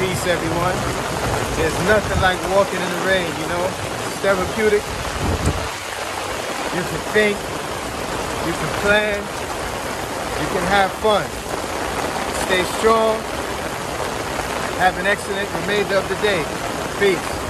Peace, everyone. There's nothing like walking in the rain, you know? It's therapeutic. You can think. You can plan. You can have fun. Stay strong. Have an excellent remainder of the day. Peace.